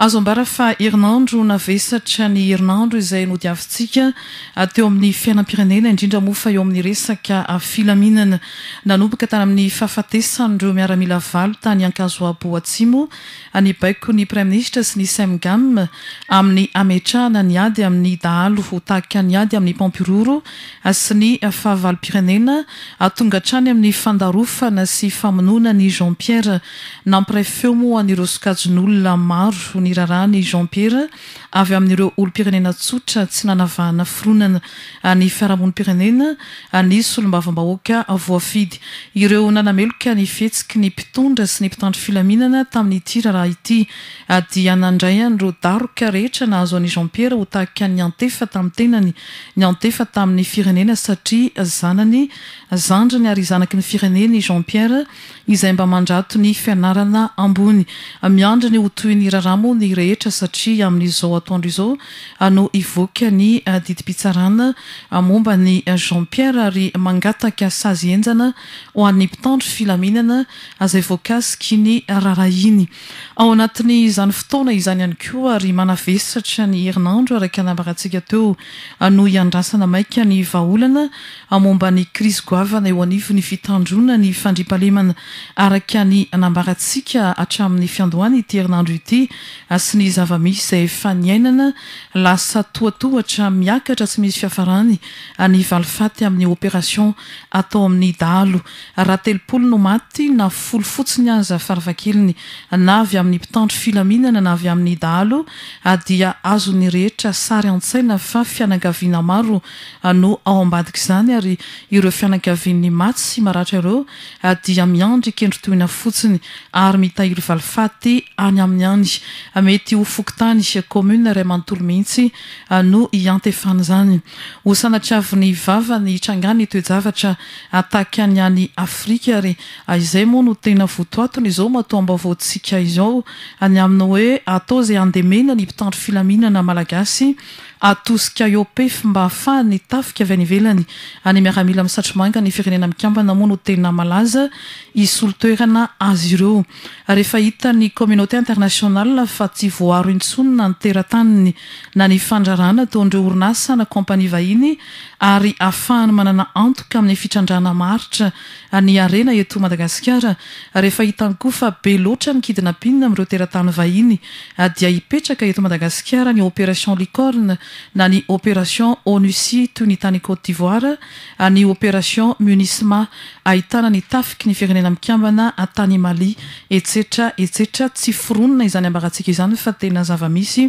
Azo ambara fa herinandro navesatra ny herinandro izay nodiavintsika teo amin'ny fiainam-pirenena, indrindra moa fa eo amin'ny resaka filaminana. Nanomboka tany amin'ny fahafatesan'ireo miaramila valo tany Ankazoabo Atsimo ny baikon'ny Praiminisitra sy ny Cemgam amin'ny hametrahana ny ady amin'ny dahalo ho tahaka ny ady amin'ny mpampihorohoro sy ny fahavalom-pirenena tonga hatrany amin'ny fandarofana sy famonoana an'i Jean Pierre Nampiray feo moa ho an'ireo sokajin'olona maro niraràna i Jean Pierre avy amin'ireo olom-pirenena tsotra tsy nanavahana fironana ny fiarahamonim-pirenena ny solombavambahoaka voafidy. Ireo nanameloka ny fihetsiky ny mpitondra sy ny mpitandro filaminana tamin'ity raharaha ity dia nandray an'ireo daroka rehetra nahazo an'i Jean Pierre ho tahaka ny antefa tamin'ny tenany, ny antefa tamin'ny firenena satria zanany, zandriny ary zanaky ny firenena i Jean Pierre. izay mba mandrato ny fianarana ambony. Miandry ny ho toy ny raharaha moa ny rehetra satria amin'izao atoandro izao no hivoaka ny didim-pitsarana momba an'i Jean Pierre ary mangataka sazy henjana ho an'ny mpitandro filaminana izay voakasiky ny raharaha iny ao anatin'izany fotoana izany ihany koa ary manavesatra ny herinandro araka ny nambarantsika teo no hiandrasana maika ny vahaolana ao momba ny krizy goavana eo anivon'ny fitandroana ny fandriampahalemana araka ny nambarantsika hatramin'ny fiandohan'ity herinandro ity sy ny zava-misy izay efa niainana, lasa tohatohatra miakatra tsy misy fiafarany ny valifaty amin'ny operation atao amin'ny dahalo raha telopolo no maty na folo fotsiny aza farafahakeliny na avy amin'ny mpitandro filaminana na avy amin'ny dahalo dia azon'ny rehetra sary an-tsaina fa fianakaviana maro no ao ambadik'izany ary ireo fianakavian'ny maty sy maratra ireo dia miandry kendry tohina fotsiny ary mitahiry valifaty any aminy any. Mety ho fokontany, commune iray manontolo mihitsy no iantefan'izany. Ho sanatriavin'ny vava ny hitrangan'ny toe-javatra tahaka ny any Afrika ary izay moa no tena votoaton'izao matoam-baovaontsika izao ny amin'ny hoe atao izay handemena ny mpitandro filaminana malagasy Atosika eo pef mba afahan'ny tafika avy any ivelany any miaramila misatromanga ny firenena mikambana moa no tena malaza hisolo toerana azy ireo rehefa hitan'ny communauté internationale fa tsy voaaro intsony na ny terataniny na ny fandrarana ataon'ireo orinasa na compagnie vahiny ary afahany manana antoka amin'ny fitrandrahana maharitra an'i Harena eto Madagasikara rehefa hitany koa fa be loatra ny kidnapping amin'ireo teratany vahiny dia hipetraka eto Madagasikara ny Opération Licorne na ny Opération Onussi toy ny tany Côte d'Ivoire ny Opération Munisma ahitana ny tafiky ny Firenena Mikambana tany Mali etsetra etsetra tsy foronina izany ambaratsika izany fa tena zava-misy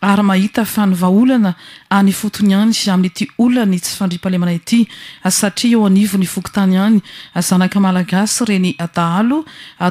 ary mahita fa ny vahaolana any ifotony any amin'ity olan'ny tsy fandriampahalemana ity satria eo anivon'ny fokontany any zanaka malagasy ireny dahalo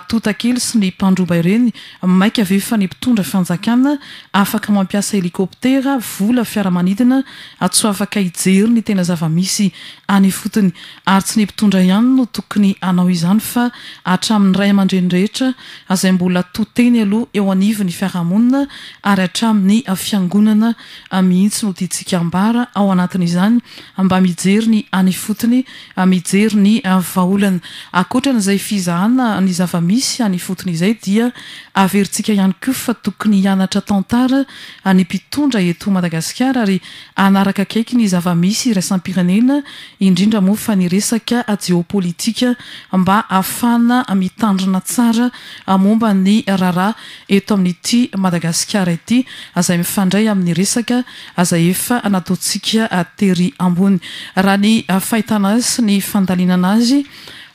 tontakely sy ny mpandroba ireny maika ve fa ny mpitondra fanjakana afaka mampiasa helikoptera vola fiaramanidina tsy afaka hijery ny tena zavamisy any ifotony ary tsy ny mpitondra ihany no tokony hanao izany fa hatramin'ny ray aman-dreny rehetra azay mbola to teny aloha eo anivon ny fiarahamonina ary hatramin ny fiangonana mihitsy no tiantsika hambara ao anatin izany mba mijery ny any ifotony mijery ny vahaolana akoatran izay fizahana ny zava misy any ifotony izay dia averintsika ihany koa fa tokony hianatra tantara ny mpitondra eto Madagasikara ary Hanaraka akaiky ny zava-misy iraisam-pirenena, indrindra moa fa ny resaka jeopolitika, mba hahafahana mitandrina tsara momba ny raharaha eto amin'ity Madagasikara ity, izay mifandray amin'ny resaka izay efa nataontsika tery ambony. Raha ny fahitana azy sy ny fandalinana azy,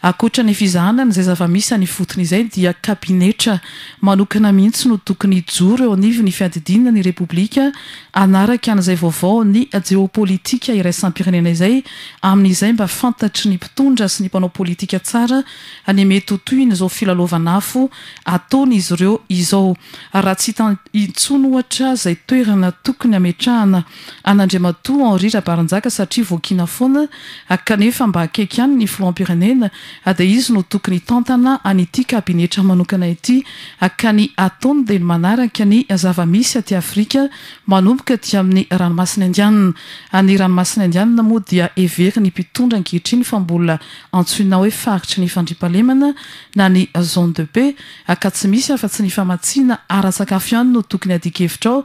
Ankoatra ny fizahana an'izay zava-misy any ifotony izay dia kabinetra manokana mihitsy no tokony hijoro eo anivon'ny fiadidiana ny Repoblika hanaraka an'izay vaovaon'ny jeopolitika iraisam-pirenena izay amin'izay mba fantatry ny mpitondra sy ny mpanao politika tsara ny mety ho tohin'izao filalaovan'afo ataon'izy ireo izao raha tsy hita intsony ohatra izay toerana tokony hametrahana an' Andriamatoa Henri Rabarinjaka satria voakiana foana kanefa mba akaiky ihany ny Filoham-pirenena dia izy no tokony hitantana an' ity kabinetra manokana ity ka ny ataony dia ny manaraka ny zava-misy aty Afrika manomboka aty amin' ny Ranomasina Indianina. Ny Ranomasina Indianina moa dia heverin' ny mpitondra ankehitriny fa mbola antsoina hoe faritry ny fandriampahalemana na ny zone de paix ka tsy misy afa-tsy ny famatsiana ara-tsakafo ihany no tokony adin-kevitra ao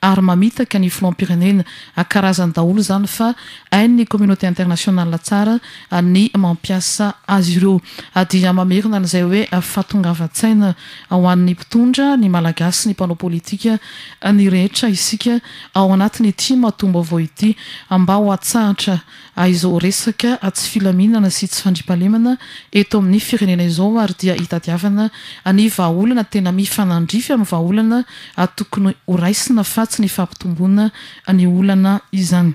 ary mamitaka ny filoham-pirenena karazany daholo izany fa hain'ny communauté internationale tsara ny mampiasa azy ireo dia mamerina an'izay hoe fahatongavan-tsaina ho an'ny mpitondra, ny malagasy, ny mpanao politika, ny rehetra isika ao anatin'ity matoam-baovao ity mba ho atsahatra a izao resaka tsy filaminana sy tsy fandriampahalemana eto amin'ny firenena izao ary dia hitadiavana ny vahaolana tena mifanandrify amin'ny vahaolana tokony horaisina fa tsy ny fampitomboana ny olana izany.